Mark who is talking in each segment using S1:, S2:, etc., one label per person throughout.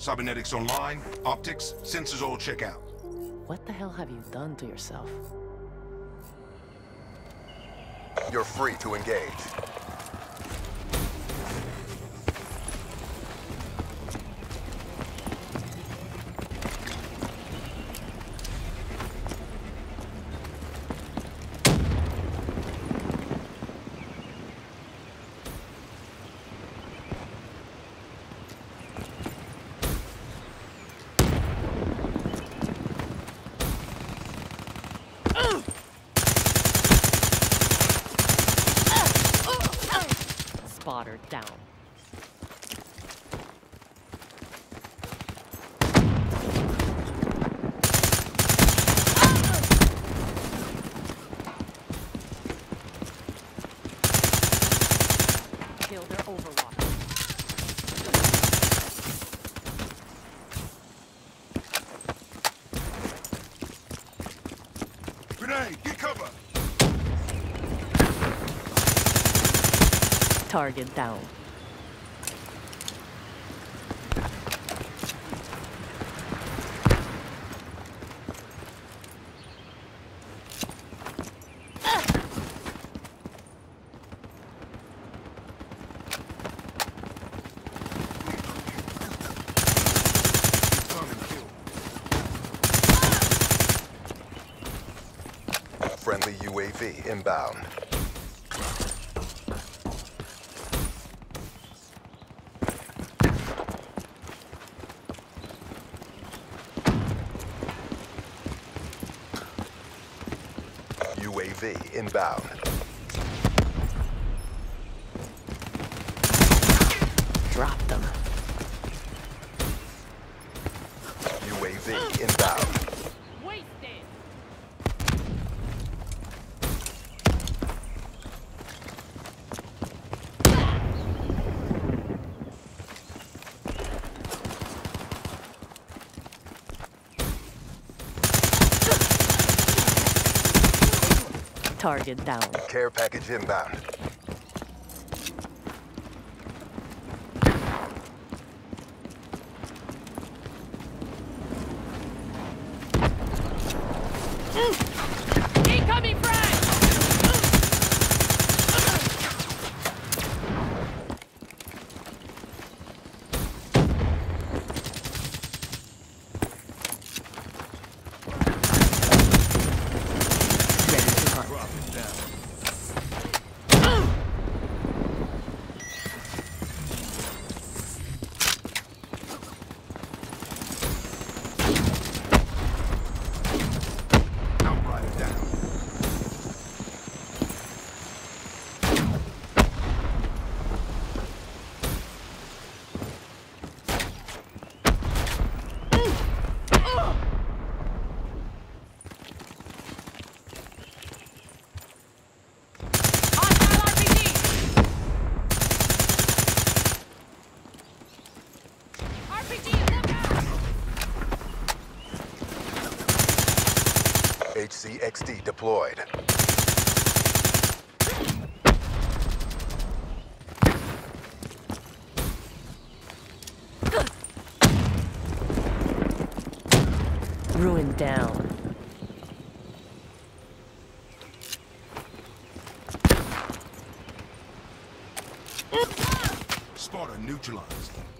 S1: Cybernetics online, optics, sensors all check out.
S2: What the hell have you done to yourself?
S3: You're free to engage.
S2: Down. Target down.
S3: Friendly UAV inbound. UAV inbound.
S2: Drop them.
S3: UAV inbound.
S2: Target down.
S3: Care package inbound.
S2: Incoming frag! Ready to hunt.
S1: Drop it down. Outrider down.
S2: Hostile RPG! RPG, look out!
S3: HCXD deployed.
S2: Ruin down.
S1: Sparta neutralized.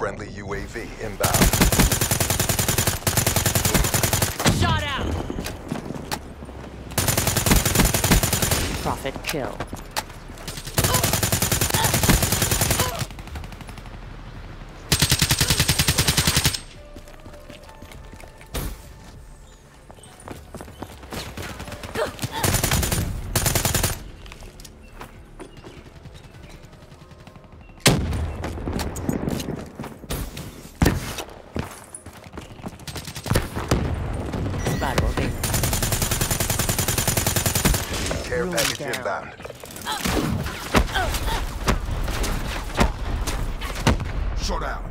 S3: Friendly UAV inbound.
S2: Shot out. Profit kill. Battle over.
S3: Care
S2: Ruin
S3: package
S2: down.
S3: inbound.
S1: Shut out.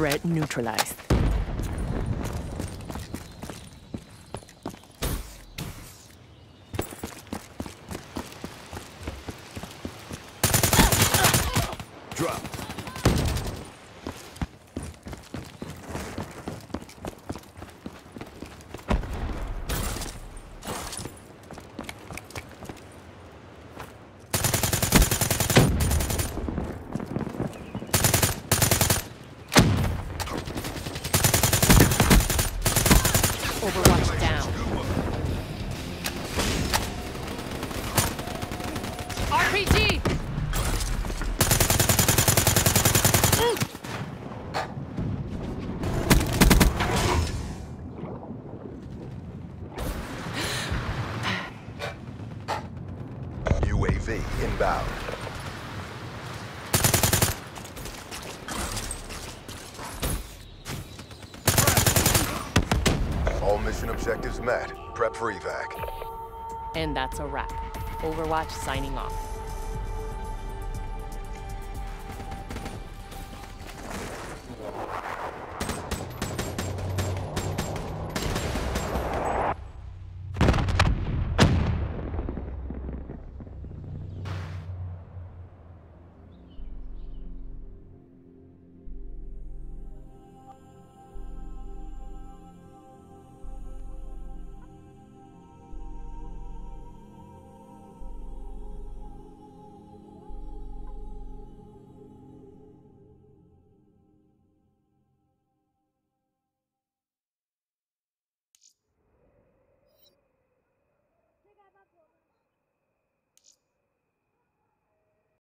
S2: Threat neutralized.
S1: Drop.
S2: Overwatch down. RPG!
S3: UAV inbound. All mission objectives met. Prep for evac.
S2: And that's a wrap. Overwatch signing off.